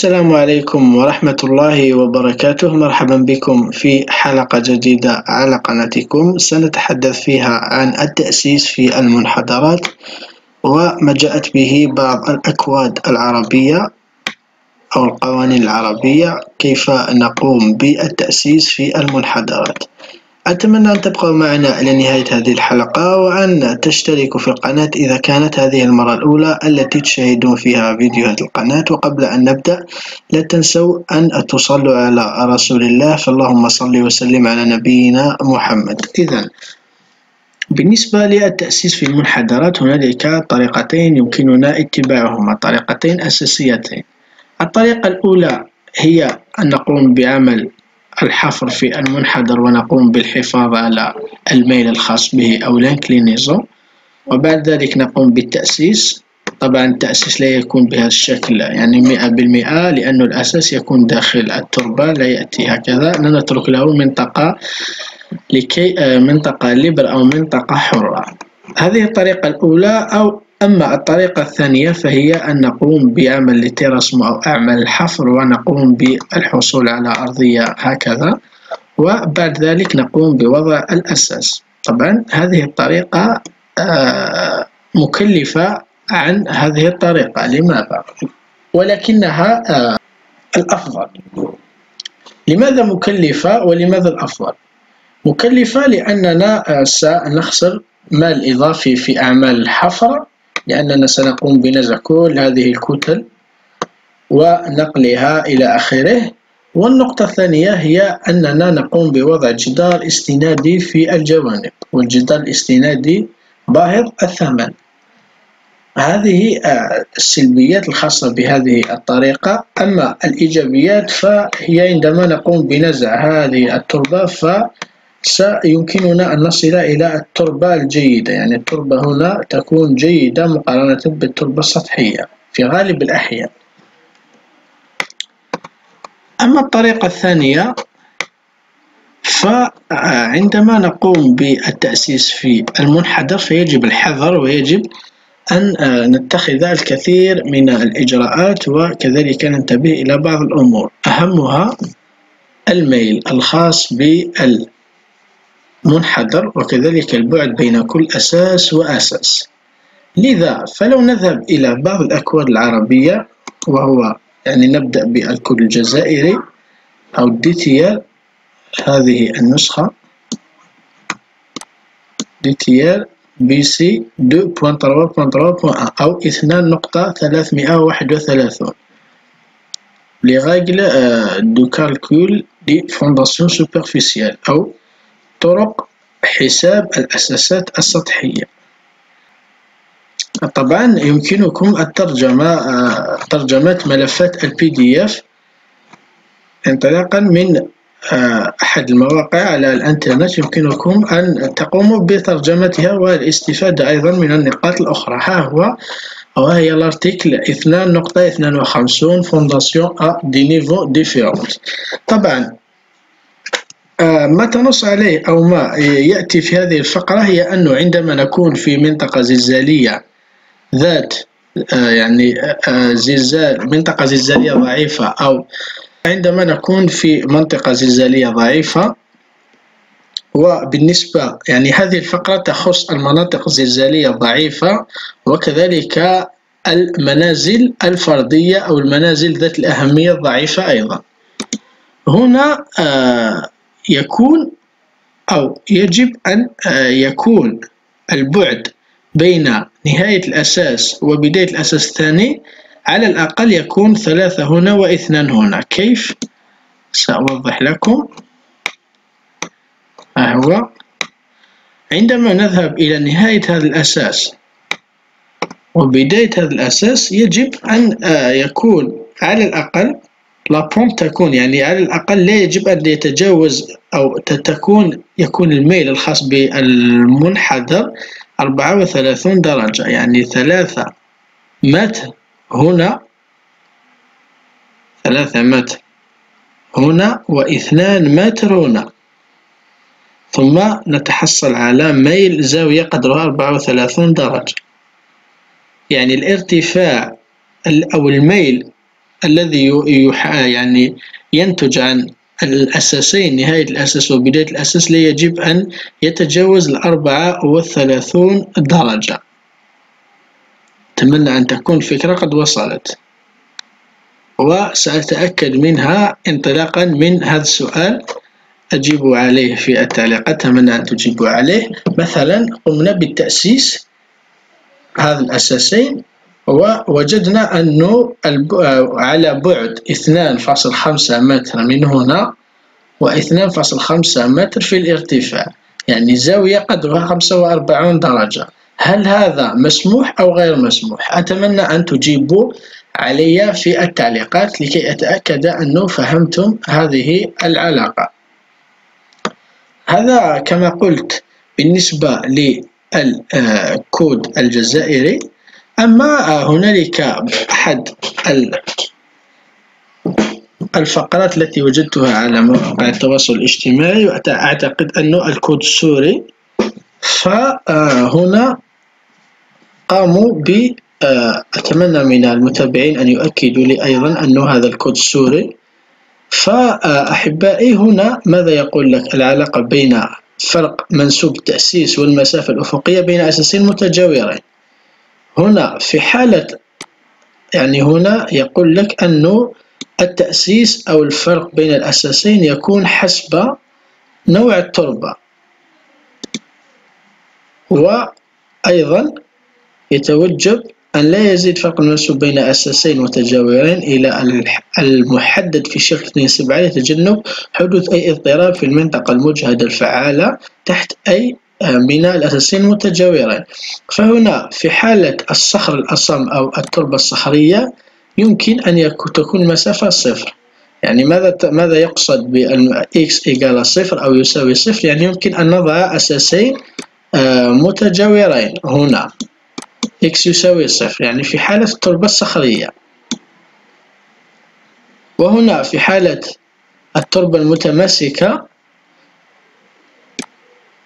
السلام عليكم ورحمة الله وبركاته. مرحبا بكم في حلقة جديدة على قناتكم. سنتحدث فيها عن التأسيس في المنحدرات وما جاءت به بعض الأكواد العربية أو القوانين العربية كيف نقوم بالتأسيس في المنحدرات. أتمنى أن تبقوا معنا إلى نهاية هذه الحلقة وأن تشتركوا في القناة إذا كانت هذه المرة الأولى التي تشاهدون فيها فيديوهات القناة. وقبل أن نبدأ لا تنسوا أن تصلوا على رسول الله. فاللهم صل وسلم على نبينا محمد. إذا بالنسبة للتأسيس في المنحدرات هنالك طريقتين يمكننا اتباعهما. طريقتين أساسيتين. الطريقة الأولى هي أن نقوم بعمل الحفر في المنحدر ونقوم بالحفاظ على الميل الخاص به أو ال inclinaison وبعد ذلك نقوم بالتأسيس. طبعا التأسيس لا يكون بهذا الشكل يعني مئة بالمئة لأن الأساس يكون داخل التربة لا يأتي هكذا. نترك له منطقة لكي آه، منطقة لبر أو منطقة حرة. هذه الطريقة الأولى أو أما الطريقة الثانية فهي أن نقوم بعمل لتيراسم أو أعمل الحفر ونقوم بالحصول على أرضية هكذا. وبعد ذلك نقوم بوضع الأساس. طبعا هذه الطريقة آه، مكلفة عن هذه الطريقة. لماذا؟ ولكنها آه، الأفضل. لماذا مكلفة ولماذا الأفضل؟ مكلفة لأننا آه، سنخسر مال إضافي في أعمال الحفر. لأننا سنقوم بنزع كل هذه الكتل ونقلها إلى آخره. والنقطة الثانية هي أننا نقوم بوضع جدار استنادي في الجوانب والجدار الاستنادي باهظ الثمن. هذه السلبيات الخاصة بهذه الطريقة. أما الإيجابيات فهي عندما نقوم بنزع هذه التربة ف سيمكننا أن نصل إلى التربة الجيدة يعني التربة هنا تكون جيدة مقارنة بالتربة السطحية في غالب الأحيان. أما الطريقة الثانية فعندما نقوم بالتأسيس في المنحدر فيجب الحذر ويجب أن نتخذ الكثير من الإجراءات وكذلك ننتبه إلى بعض الأمور. أهمها الميل الخاص بال منحدر وكذلك البعد بين كل أساس وأساس. لذا فلو نذهب إلى بعض الأكواد العربية وهو يعني نبدأ بالكود الجزائري أو ال DTR هذه النسخة. BC 2.3.3.1 أو 2.331 les règles de calcul des fondations superficielles أو طرق حساب الأساسات السطحية. طبعا يمكنكم الترجمة ترجمة ملفات ال PDF انطلاقا من أحد المواقع على الإنترنت. يمكنكم أن تقوموا بترجمتها والاستفادة أيضا من النقاط الأخرى. ها هو وهي ال article 2.52 fondations à des niveaux différents طبعا آه، ما تنص عليه أو ما يأتي في هذه الفقرة هي أنه عندما نكون في منطقة زلزالية ذات آه، يعني آه، زلزال منطقة زلزالية ضعيفة أو عندما نكون في منطقة زلزالية ضعيفة وبالنسبة يعني هذه الفقرة تخص المناطق الزلزالية الضعيفة وكذلك المنازل الفردية أو المنازل ذات الأهمية الضعيفة أيضا. هنا يكون أو يجب أن آه، يكون البعد بين نهاية الأساس وبداية الأساس الثاني على الأقل يكون ثلاثة هنا واثنان هنا. كيف؟ سأوضح لكم. ها هو. عندما نذهب إلى نهاية هذا الأساس وبداية هذا الأساس يجب أن آه، يكون على الأقل لابونت تكون يعني على الأقل لا يجب أن يتجاوز أو تكون يكون الميل الخاص بالمنحدر أربعة وثلاثون درجة يعني ثلاثة متر هنا ثلاثة متر هنا واثنان متر هنا. ثم نتحصل على ميل زاوية قدرها أربعة وثلاثون درجة. يعني الارتفاع أو الميل الذي يعني ينتج عن الأساسين نهاية الأساس وبداية الأساس لا يجب أن يتجاوز الأربعة والثلاثون درجة. أتمنى أن تكون الفكرة قد وصلت. وسأتأكد منها انطلاقا من هذا السؤال. أجيب عليه في التعليقات أتمنى أن تجيبوا عليه. مثلا قمنا بالتأسيس هذا الأساسين. ووجدنا أنه على بعد 2.5 متر من هنا و2.5 متر في الارتفاع يعني زاوية قدرها 45 درجة. هل هذا مسموح أو غير مسموح؟ أتمنى أن تجيبوا علي في التعليقات لكي أتأكد أنه فهمتم هذه العلاقة. هذا كما قلت بالنسبة للكود الجزائري. أما هنالك أحد الفقرات التي وجدتها على مواقع التواصل الاجتماعي وأعتقد أنه الكود السوري فهنا قاموا ب أتمنى من المتابعين أن يؤكدوا لي أيضا أن هذا الكود السوري فأحبائي هنا ماذا يقول لك؟ العلاقة بين فرق منسوب التأسيس والمسافة الأفقية بين أساسين متجاورين. هنا في حالة يعني هنا يقول لك أنه التأسيس أو الفرق بين الأساسين يكون حسب نوع التربة. وأيضا يتوجب أن لا يزيد فرق المنسوب بين أساسين متجاورين إلى المحدد في شكل ينسب عليه تجنب حدوث أي اضطراب في المنطقة المجهدة الفعالة تحت أي من الأساسين المتجاورين فهنا في حالة الصخر الأصم أو التربة الصخرية يمكن أن تكون المسافة صفر. يعني ماذا ماذا يقصد بأن x إيجال صفر أو يساوي صفر؟ يعني يمكن أن نضع أساسين آه، متجاورين هنا. X يساوي صفر. يعني في حالة التربة الصخرية. وهنا في حالة التربة المتماسكة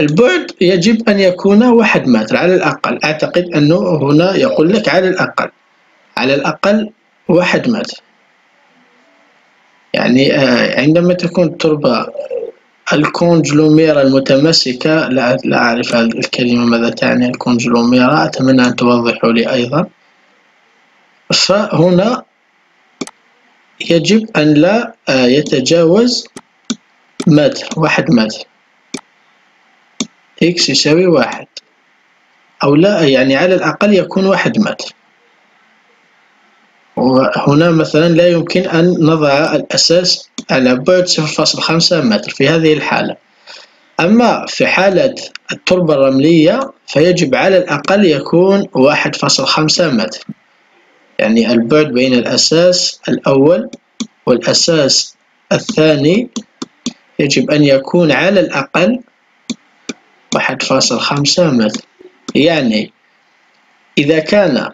البعد يجب أن يكون واحد متر على الأقل. أعتقد أنه هنا يقول لك على الأقل. على الأقل واحد متر. يعني آه، عندما تكون التربة الكونجلوميرا المتماسكة لا, أعرف الكلمة ماذا تعني الكونجلوميرا أتمنى أن توضحوا لي أيضا. فهنا يجب أن لا آه، يتجاوز متر واحد متر. إكس يساوي واحد. أو لا يعني على الأقل يكون واحد متر. وهنا مثلا لا يمكن أن نضع الأساس على بعد 0.5 متر في هذه الحالة. أما في حالة التربة الرملية فيجب على الأقل يكون 1.5 متر. يعني البعد بين الأساس الأول والأساس الثاني يجب أن يكون على الأقل 1.5 متر. يعني إذا كان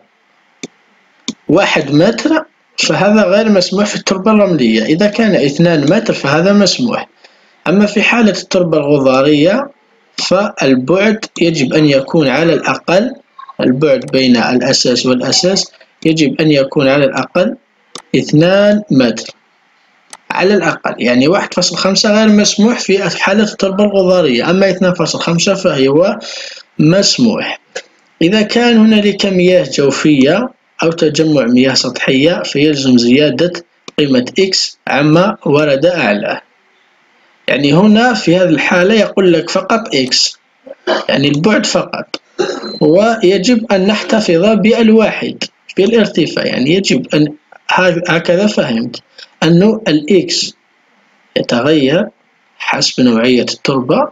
واحد متر فهذا غير مسموح في التربة الرملية. إذا كان اثنان متر فهذا مسموح. أما في حالة التربة الغضارية فالبعد يجب أن يكون على الأقل البعد بين الأساس والأساس يجب أن يكون على الأقل اثنان متر. على الأقل. يعني واحد فاصل خمسة غير مسموح في حالة التربة الغضارية. أما اثنان فاصل خمسة فهو مسموح. إذا كان هنالك مياه جوفية أو تجمع مياه سطحية فيلزم زيادة قيمة x عما ورد أعلى. يعني هنا في هذه الحالة يقول لك فقط x يعني البعد فقط. ويجب أن نحتفظ بالواحد بالارتفاع. يعني يجب أن هكذا فهمت. أنه الإكس يتغير حسب نوعية التربة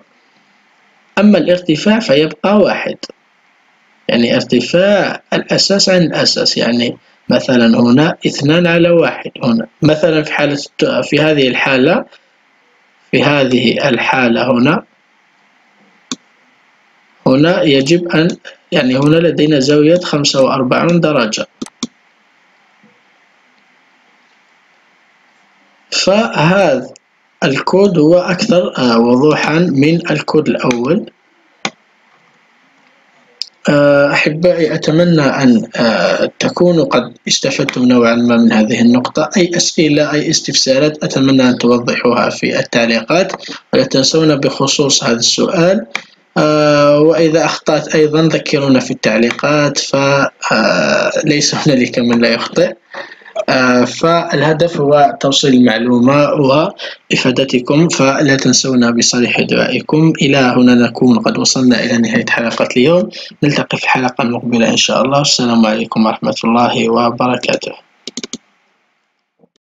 أما الارتفاع فيبقى واحد. يعني ارتفاع الأساس عن الأساس يعني مثلا هنا اثنان على واحد هنا مثلا في حالة في هذه الحالة في هذه الحالة هنا هنا يجب أن يعني هنا لدينا زاوية خمسة وأربعون درجة. فهذا الكود هو أكثر آه، وضوحا من الكود الأول. آه، أحبائي أتمنى أن آه، تكونوا قد استفدتم نوعا ما من هذه النقطة. أي أسئلة أي استفسارات أتمنى أن توضحوها في التعليقات. ولا تنسونا بخصوص هذا السؤال. وإذا أخطأت أيضا ذكرونا في التعليقات فليس هنالك من لا يخطئ. فالهدف هو توصيل المعلومة وإفادتكم فلا تنسونا بصالح دعائكم. إلى هنا نكون قد وصلنا إلى نهاية حلقة اليوم. نلتقي في الحلقة المقبلة إن شاء الله. السلام عليكم ورحمة الله وبركاته.